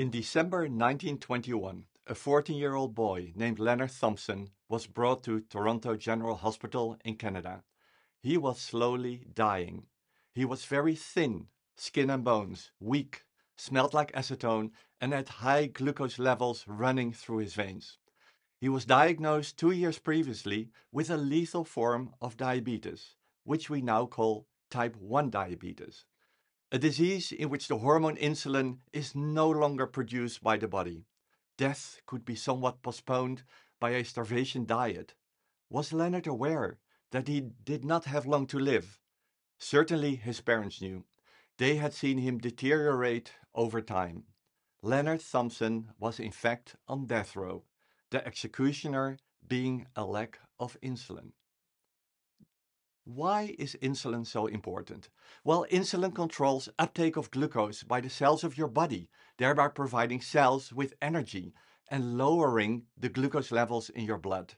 In December 1921, a 14 year old boy named Leonard Thompson was brought to Toronto General Hospital in Canada. He was slowly dying. He was very thin, skin and bones, weak, smelled like acetone, and had high glucose levels running through his veins. He was diagnosed two years previously with a lethal form of diabetes, which we now call type 1 diabetes, a disease in which the hormone insulin is no longer produced by the body. Death could be somewhat postponed by a starvation diet. Was Leonard aware that he did not have long to live? Certainly his parents knew. They had seen him deteriorate over time. Leonard Thompson was in fact on death row, the executioner being a lack of insulin. Why is insulin so important? Well, insulin controls uptake of glucose by the cells of your body, thereby providing cells with energy and lowering the glucose levels in your blood.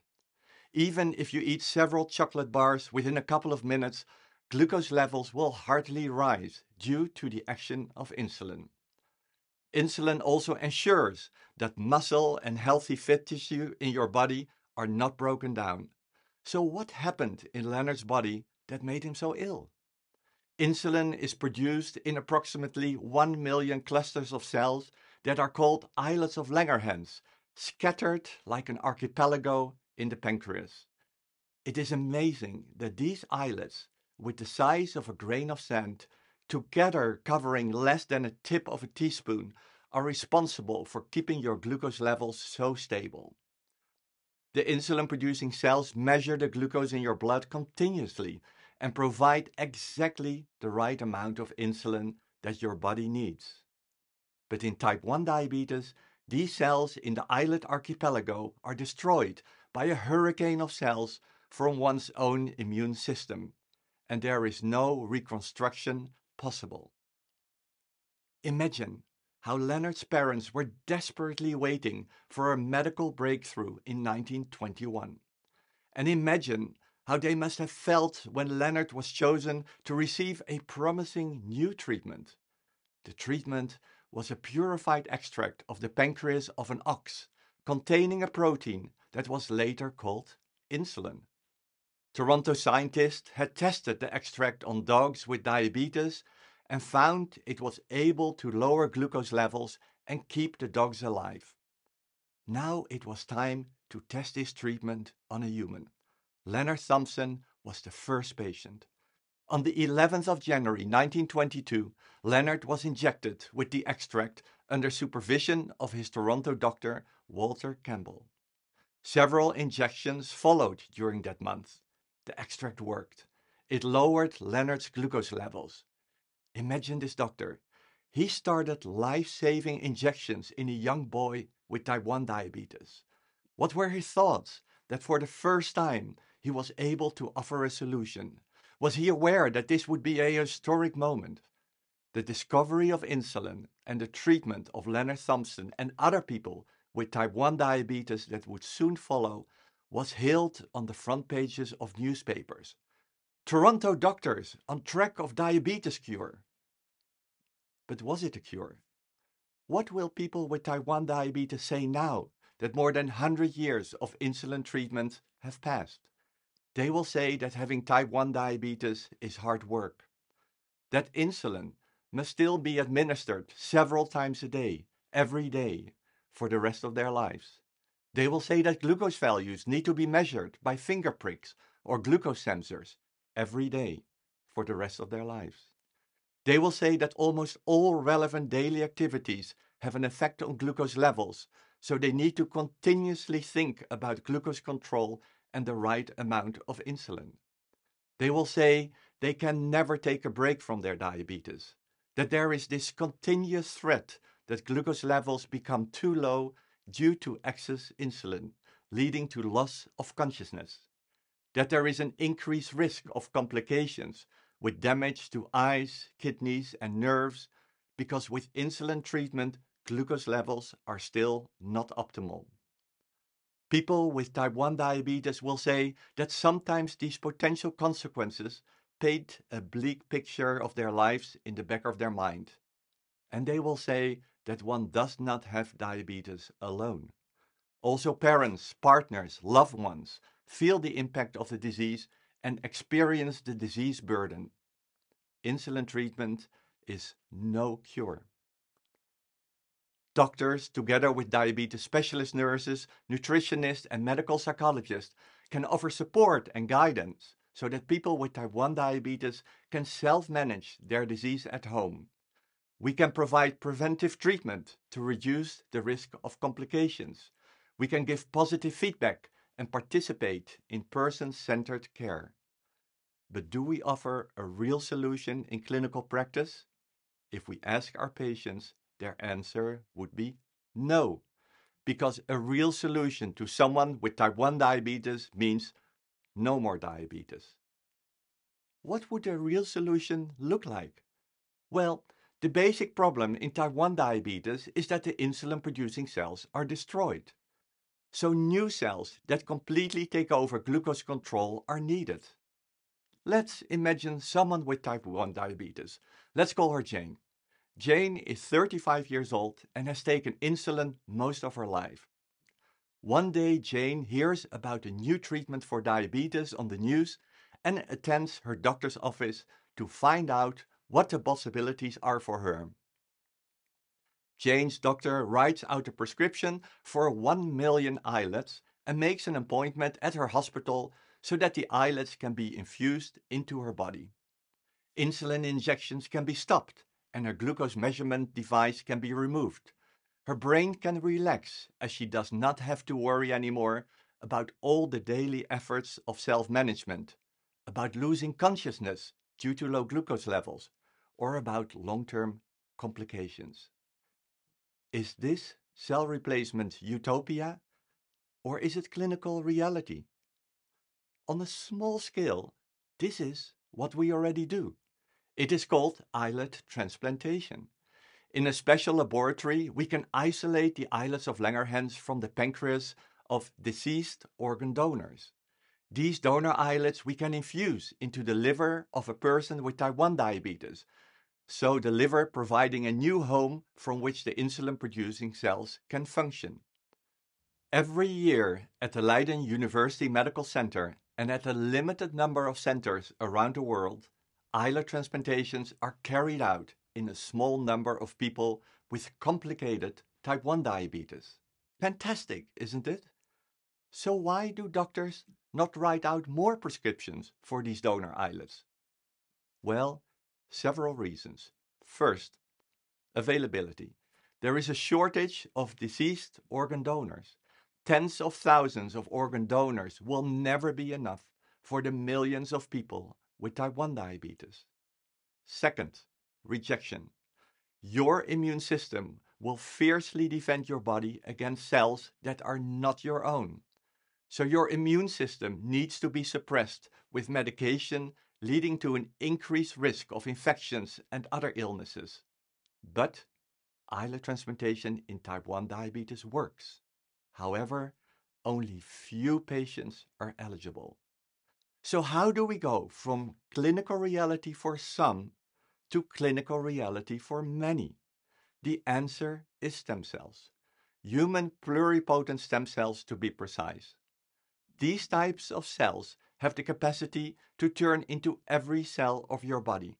Even if you eat several chocolate bars within a couple of minutes, glucose levels will hardly rise due to the action of insulin. Insulin also ensures that muscle and healthy fat tissue in your body are not broken down. So, what happened in Leonard's body that made him so ill? Insulin is produced in approximately 1 million clusters of cells that are called islets of Langerhans, scattered like an archipelago in the pancreas. It is amazing that these islets, with the size of a grain of sand, together covering less than a tip of a teaspoon, are responsible for keeping your glucose levels so stable. The insulin producing cells measure the glucose in your blood continuously and provide exactly the right amount of insulin that your body needs. But in type 1 diabetes, these cells in the islet archipelago are destroyed by a hurricane of cells from one's own immune system, and there is no reconstruction possible. Imagine how Leonard's parents were desperately waiting for a medical breakthrough in 1921. And imagine how they must have felt when Leonard was chosen to receive a promising new treatment. The treatment was a purified extract of the pancreas of an ox containing a protein that was later called insulin. Toronto scientists had tested the extract on dogs with diabetes and found it was able to lower glucose levels and keep the dogs alive. Now it was time to test this treatment on a human. Leonard Thompson was the first patient. On the 11th of January 1922, Leonard was injected with the extract under supervision of his Toronto doctor, Walter Campbell. Several injections followed during that month. The extract worked. It lowered Leonard's glucose levels. Imagine this doctor. He started life saving injections in a young boy with type 1 diabetes. What were his thoughts that for the first time he was able to offer a solution? Was he aware that this would be a historic moment? The discovery of insulin and the treatment of Leonard Thompson and other people with type 1 diabetes that would soon follow was hailed on the front pages of newspapers. Toronto doctors on track of diabetes cure. But was it a cure? What will people with type 1 diabetes say now that more than 100 years of insulin treatment have passed? They will say that having type 1 diabetes is hard work, that insulin must still be administered several times a day, every day, for the rest of their lives. They will say that glucose values need to be measured by finger pricks or glucose sensors every day for the rest of their lives. They will say that almost all relevant daily activities have an effect on glucose levels, so they need to continuously think about glucose control and the right amount of insulin. They will say they can never take a break from their diabetes, that there is this continuous threat that glucose levels become too low due to excess insulin, leading to loss of consciousness that there is an increased risk of complications with damage to eyes, kidneys, and nerves because with insulin treatment, glucose levels are still not optimal. People with type 1 diabetes will say that sometimes these potential consequences paint a bleak picture of their lives in the back of their mind. And they will say that one does not have diabetes alone. Also, parents, partners, loved ones feel the impact of the disease and experience the disease burden. Insulin treatment is no cure. Doctors, together with diabetes specialist nurses, nutritionists, and medical psychologists, can offer support and guidance so that people with type 1 diabetes can self manage their disease at home. We can provide preventive treatment to reduce the risk of complications. We can give positive feedback and participate in person centered care. But do we offer a real solution in clinical practice? If we ask our patients, their answer would be no, because a real solution to someone with type 1 diabetes means no more diabetes. What would a real solution look like? Well, the basic problem in type 1 diabetes is that the insulin producing cells are destroyed. So, new cells that completely take over glucose control are needed. Let's imagine someone with type 1 diabetes. Let's call her Jane. Jane is 35 years old and has taken insulin most of her life. One day, Jane hears about a new treatment for diabetes on the news and attends her doctor's office to find out what the possibilities are for her. Jane's doctor writes out a prescription for 1 million islets and makes an appointment at her hospital so that the islets can be infused into her body. Insulin injections can be stopped and her glucose measurement device can be removed. Her brain can relax as she does not have to worry anymore about all the daily efforts of self management, about losing consciousness due to low glucose levels, or about long term complications. Is this cell replacement utopia, or is it clinical reality? On a small scale, this is what we already do. It is called islet transplantation. In a special laboratory, we can isolate the islets of Langerhans from the pancreas of deceased organ donors. These donor islets we can infuse into the liver of a person with type 1 diabetes, so the liver providing a new home from which the insulin producing cells can function. Every year at the Leiden University Medical Center and at a limited number of centers around the world, islet transplantations are carried out in a small number of people with complicated type 1 diabetes. Fantastic, isn't it? So, why do doctors not write out more prescriptions for these donor islets? Well, several reasons. First, availability. There is a shortage of deceased organ donors. Tens of thousands of organ donors will never be enough for the millions of people with type 1 diabetes. Second, rejection. Your immune system will fiercely defend your body against cells that are not your own. So, your immune system needs to be suppressed with medication, leading to an increased risk of infections and other illnesses. But islet transplantation in type 1 diabetes works. However, only few patients are eligible. So, how do we go from clinical reality for some to clinical reality for many? The answer is stem cells, human pluripotent stem cells to be precise. These types of cells have the capacity to turn into every cell of your body.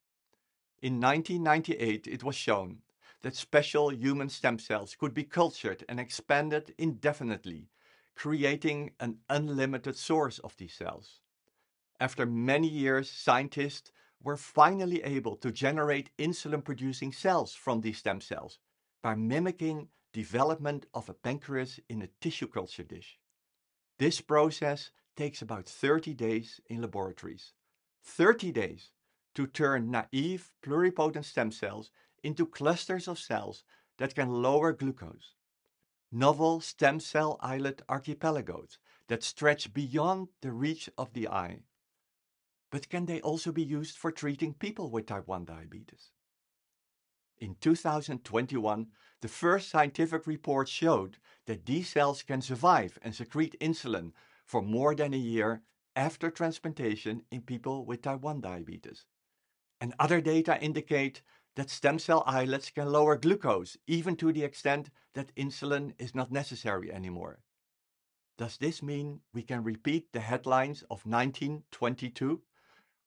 In 1998, it was shown that special human stem cells could be cultured and expanded indefinitely, creating an unlimited source of these cells. After many years, scientists were finally able to generate insulin producing cells from these stem cells by mimicking development of a pancreas in a tissue culture dish. This process takes about 30 days in laboratories. 30 days to turn naive pluripotent stem cells into clusters of cells that can lower glucose. Novel stem cell islet archipelagos that stretch beyond the reach of the eye but can they also be used for treating people with type 1 diabetes? In 2021, the first scientific report showed that these cells can survive and secrete insulin for more than a year after transplantation in people with type 1 diabetes. And other data indicate that stem cell islets can lower glucose, even to the extent that insulin is not necessary anymore. Does this mean we can repeat the headlines of 1922?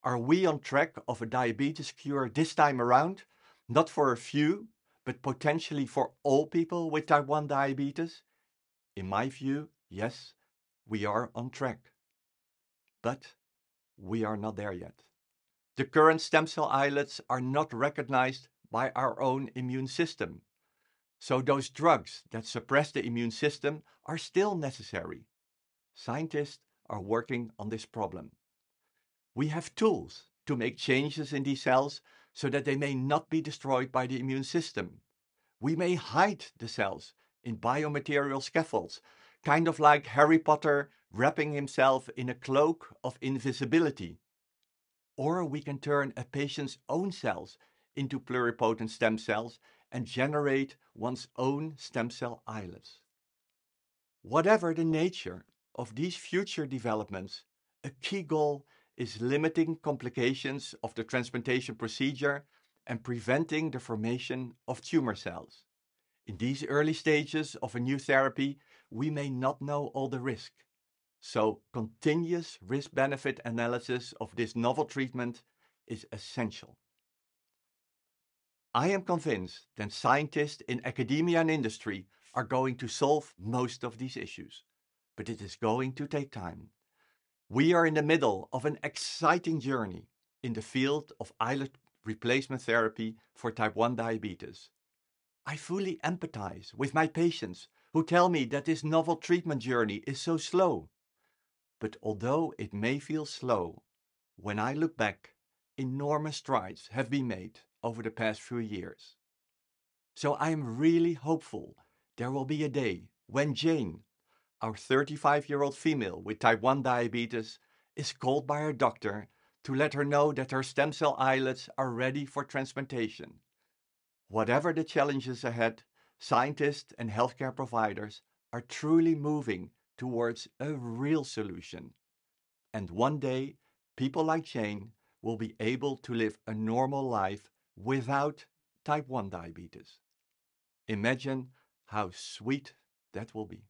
Are we on track of a diabetes cure this time around? Not for a few, but potentially for all people with type 1 diabetes? In my view, yes, we are on track. But we are not there yet. The current stem cell islets are not recognized by our own immune system. So those drugs that suppress the immune system are still necessary. Scientists are working on this problem. We have tools to make changes in these cells so that they may not be destroyed by the immune system. We may hide the cells in biomaterial scaffolds, kind of like Harry Potter wrapping himself in a cloak of invisibility or we can turn a patient's own cells into pluripotent stem cells and generate one's own stem cell islets. Whatever the nature of these future developments, a key goal is limiting complications of the transplantation procedure and preventing the formation of tumor cells. In these early stages of a new therapy, we may not know all the risk, so continuous risk-benefit analysis of this novel treatment is essential. I am convinced that scientists in academia and industry are going to solve most of these issues, but it is going to take time. We are in the middle of an exciting journey in the field of islet replacement therapy for type 1 diabetes. I fully empathize with my patients who tell me that this novel treatment journey is so slow but although it may feel slow, when I look back, enormous strides have been made over the past few years. So I am really hopeful there will be a day when Jane, our 35 year old female with type 1 diabetes, is called by her doctor to let her know that her stem cell islets are ready for transplantation. Whatever the challenges ahead, scientists and healthcare providers are truly moving towards a real solution. And one day, people like Jane will be able to live a normal life without type 1 diabetes. Imagine how sweet that will be.